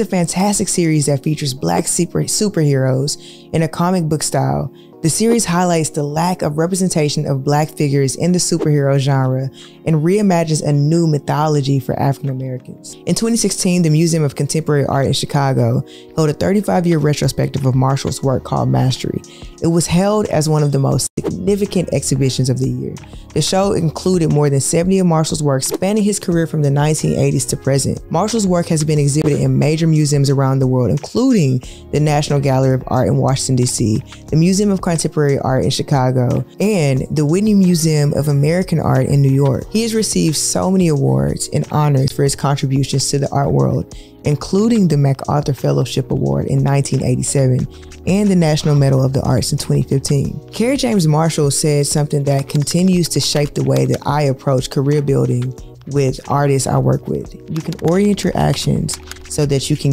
It's a fantastic series that features black super superheroes in a comic book style the series highlights the lack of representation of black figures in the superhero genre and reimagines a new mythology for African Americans. In 2016, the Museum of Contemporary Art in Chicago held a 35 year retrospective of Marshall's work called Mastry. It was held as one of the most significant exhibitions of the year. The show included more than 70 of Marshall's work spanning his career from the 1980s to present. Marshall's work has been exhibited in major museums around the world, including the National Gallery of Art in Washington, D.C., the Museum of Contemporary Art in Chicago, and the Whitney Museum of American Art in New York. He has received so many awards and honors for his contributions to the art world, including the MacArthur Fellowship Award in 1987 and the National Medal of the Arts in 2015. Kerry James Marshall said something that continues to shape the way that I approach career building with artists I work with. You can orient your actions so that you can